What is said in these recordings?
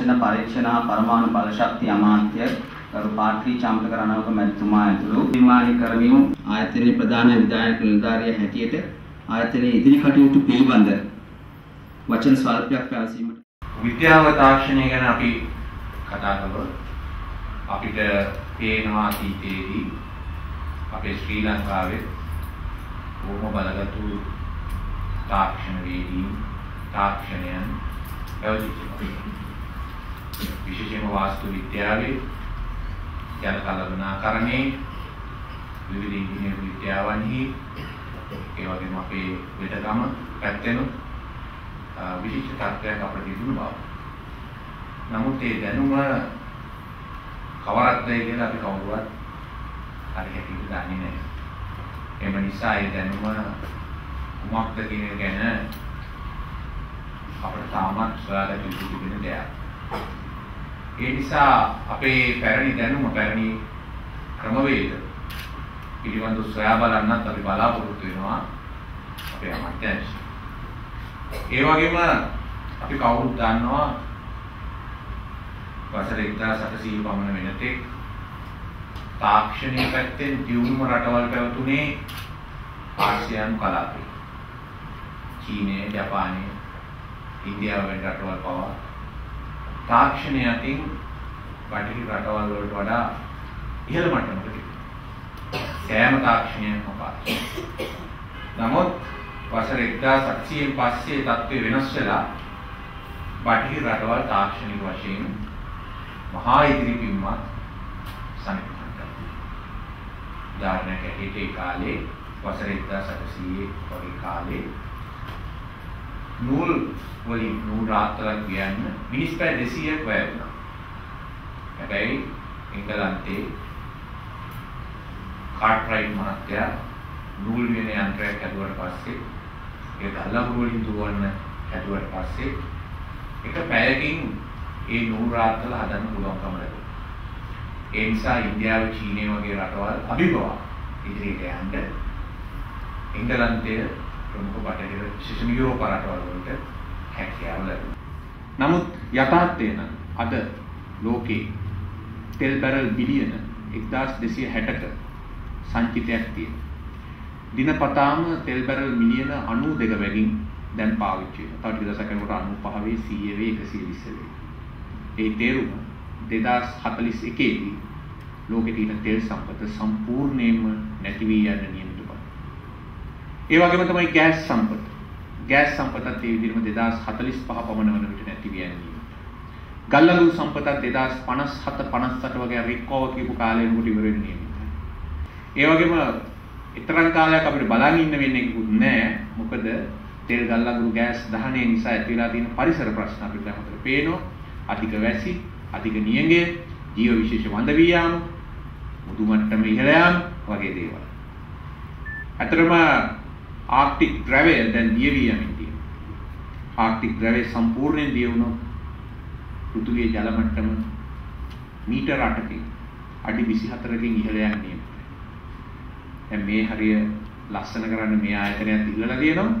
තාක්ෂණ පරීක්ෂණ හා පරමාණු බල ශක්තිය අමාත්‍ය ගරු පාට්‍රී චාම්පක රණවක මැතිතුමා ඇතුළු නිර්මාණය කරමින් ආයතනයේ ප්‍රධාන විධායක නිලධාරිය හැටියට ආයතනයේ ඉදිරි කටයුතු පිළිබඳ වචන ස්වල්පයක් පැවසීමට විද්‍යාව තාක්ෂණය ගැන අපි කතා කළොත් අපිට පේනවා අතීතයේදී අපේ ශ්‍රී ලංකාවේ බොහොම බලගතු තාක්ෂණ වේදීන් තාක්ෂණයන් පැවතිච්ච විශේෂයෙන්ම වාස්තු විද්‍යාවේ ජල කලබනාකරණේ විවිධ ඉංජිනේරු විද්‍යාවන්හි ඒ වගේම අපේ වෙදගම පැත්තෙනුත් විශිෂ්ට තත්ත්වයක් අපිට තිබුණ බව. නමුත් ඒ දැනුම කවරක්ද කියලා අපි කවුරුවත් හරි හැටියට දන්නේ නැහැ. එම නිසා ඒ දැනුම කුමක්ද කියන ගැන අපිට තාමත් සොයාගන්න යුතු තිබෙන දෙයක්. ඒ නිසා අපේ පැරණි දැනුම පැරණි ක්‍රමවේද පිළිබඳව සොයා බලන්නත් අපි බලාපොරොත්තු වෙනවා අපේ අමාත්‍යාංශය. ඒ වගේම අපි කවුරුත් දන්නවා වසර 1800 පමණ වෙනතෙක් තාක්ෂණික පැත්තෙන් දියුණුම රටවල් පැවතුනේ ආසියානු කලාපේ. චීනය, ජපානය, ඉන්දියාව වැනි රටවල් පවා තාක්ෂණය අතින් බටහිර රටවල් වලට වඩා ඉහළ මට්ටමක තිබෙනවා. සෑම තාක්ෂණයක්ම පාස්. නමුත් වසර 1800න් පස්සේ තත්ත්වය වෙනස් වෙලා බටහිර රටවල් තාක්ෂණික වශයෙන් මහා ඉදිරිපින්වත් සම්පූර්ණ කරනවා. උදාහරණයක් ඇටියට ඒ කාලේ වසර 1800 වගේ කාලේ නූල් වලින් නූල් රාත්තරන් කියන්න මිනිස් පැය 200ක් වැය වුණා. හැබැයි එංගලන්තේ කාර්ට්රයිට් මහත්තයා නූල් වෙන යන්ත්‍රයක් හදුවට පස්සේ ඒක අල්ලපු වලින් දුවන්න හදුවට පස්සේ එක පැයකින් ඒ නූල් රාත්තල හදන්න පුළුවන්කම ලැබුණා. ඒ නිසා ඉන්දියාව චීනය වගේ රටවල් අභිබවා ඉදිරියට යන්න එංගලන්තයේ ප්‍රමුඛ බටහිර විශේෂම යුරෝප රටවල් වලට හැකියාව ලැබුණා. නමුත් යථාර්ථය නම් අද ලෝකේ තෙල් බැරල් බිලියන 1260ක සංචිතයක් තියෙනවා. දිනපතාම තෙල් බැරල් මිලියන 92 වැගින් දැන් පාවිච්චි වෙනවා. තව ටික දශකයකට 95 වේ 100 වේ 120 වේ. ඒ තේරුම 2041 දී ලෝකේ තියෙන තෙල් සම්පත සම්පූර්ණයෙන්ම නැති වී යන නියමිත බව. ඒ වගේම තමයි ගෑස් සම්පත. ගෑස් සම්පතත් ඒ විදිහම 2045 පමණ වන විට නැති වී යන්නේ. ගල්ලඟු සම්පතත් 2057 58 වගේ රික්කෝව කියපු කාලේ නුඹට ඉවර වෙන්නේ. ඒ වගේම ඊතරම් කාලයක් අපිට බලන් ඉන්න වෙන්නේ කිකුත් නැහැ. මොකද තෙල් ගල්ලඟු ගෑස් දහනය නිසා ඇතිවලා තියෙන පරිසර ප්‍රශ්න අපිට හතර පේනවා. අධික වැසි, අධික නියඟය, ජීව විශේෂ වඳ වී යාම, මුදු මට්ටම ඉහළ යාම වගේ දේවල්. අතරම ආර්ක්ටික් ද්‍රවය දැන් දිය වී යමින් තියෙනවා. ආර්ක්ටික් ද්‍රවය සම්පූර්ණයෙන් දිය වුණොත් පෘථුවියේ ජල මට්ටම මීටර 8කින් අඩි 24කින් ඉහළ යන්නේ. දැන් මේ හරිය ලස්සන කරන්න මේ ආයතනයත් ඉල්ලලා තියෙනවා.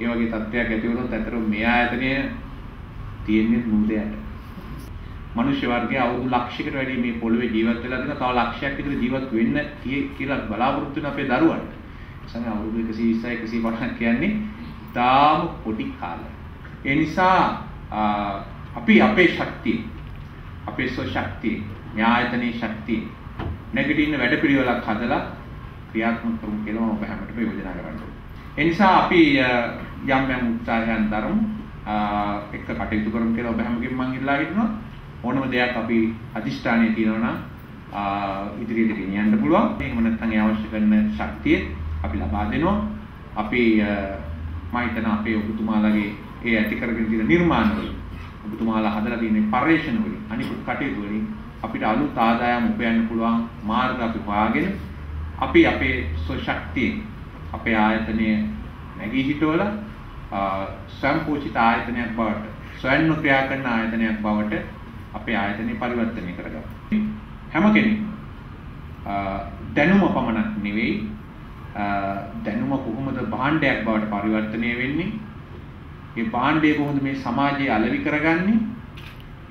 ඒ වගේ තත්ත්වයක් ඇති වුණොත් අතර මේ ආයතනය තියෙන්නේ මුදයට. මනුෂ්‍ය වර්ගය අවුරුදු ලක්ෂයකට වැඩි මේ පොළවේ ජීවත් වෙලා තියෙනවා. තව ලක්ෂයක් විතර ජීවත් වෙන්න කියලා බලාපොරොත්තු වෙන අපේ දරුවන්ට. සමහර අවුරුදු 120 150 කියන්නේ තාම පොඩි කාලයක්. ඒ නිසා අපි අපේ ශක්තිය අපේ ස්ව ශක්තිය න්‍යායතනයේ ශක්තිය නැගිටින්න වැඩපිළිවෙලක් හදලා ක්‍රියාත්මක කරමු කියලා ඔබ හැමෝටම යෝජනා කරන්න ඒ නිසා අපි යම් යම් උත්සාහයන් දරමු එක්ක කටයුතු කරමු කියලා ඔබ හැමෝගෙම මම ඉල්ලා හිටිනවා ඕනම දෙයක් අපි අදිෂ්ඨානයේ තියෙනවා නම් ඉදිරියට ගෙනියන්න පුළුවන්. එහෙම නැත්නම් ඒ අවශ්‍ය කරන ශක්තිය අපි ලබා දෙනවා. අපි මම හිතන අපේ ඔබතුමාලගේ ඒ ඇති කරගෙන තියෙන නිර්මාණ වලින් ඔබතුමාලා හදලා තියෙන පරිශ්‍රණ වලින් අනිකුත් කටයුතු වලින් අපිට අලුත් ආදායම් උපයන්න පුළුවන් මාර්ග අපි හොයාගෙන අපි අපේ ශක්තිය අපේ ආයතනය නැගී හිටවල ස්වයංපෝෂිත ආයතනයක් බවට ස්වයං ක්‍රියා කරන ආයතනයක් බවට අපේ ආයතනය පරිවර්තනය කරගන්න. හැම කෙනෙක්ම දැනුම පමණක් නෙවෙයි දැනුම කොහොමද භාණ්ඩයක් බවට පරිවර්තනය වෙන්නේ? ඒ භාණ්ඩය කොහොමද මේ සමාජයේ අලෙවි කරගන්නේ?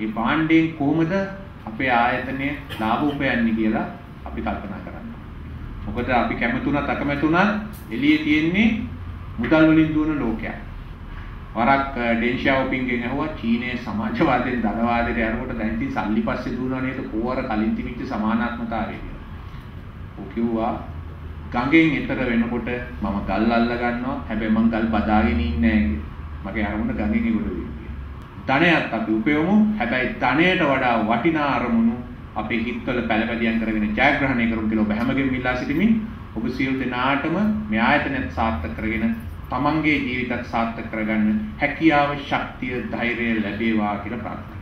ඒ භාණ්ඩයෙන් කොහොමද අපේ ආයතනය ලාභ උපයන්නේ කියලා අපි කල්පනා කරන්න. මොකද අපි කැමතුණත් අකමැතුණත් එළියේ තියෙන්නේ මුදල් වලින් දුවන ලෝකයක්. වරක් ඩෙන් ෂාවොපින්ගෙන් ඇහුවා චීනයේ සමාජවාදයෙන් ධනවාදයට යනකොට දැන් ඉතින් සල්ලි පස්සේ දුවනවා නේද කෝවර කලින් තිබිච්ච සමානාත්මතාවය කියලා. ਉਹ කිව්වා ගඟෙන් එතර වෙනකොට මම ගල් අල්ල ගන්නවා. හැබැයි මං ගල් බදාගෙන ඉන්නේ නැහැ මගේ අරමුණ ගඟෙන් ඉවර වෙන්නේ. ධනයත් අපි උපයමු. හැබැයි ධනයට වඩා වටිනා අරමුණු අපේ හිත්වල පළපැදියම් කරගෙන ජයග්‍රහණය කරමු කියලා ඔබ හැමගෙම ඉල්ලා සිටිමින් ඔබ සියලු දෙනාටම මේ ආයතනයත් සාර්ථක කරගෙන තමන්ගේ ජීවිතත් සාර්ථක කරගන්න හැකියාව ශක්තිය ධෛර්යය ලැබේවා කියලා ප්‍රාර්ථනා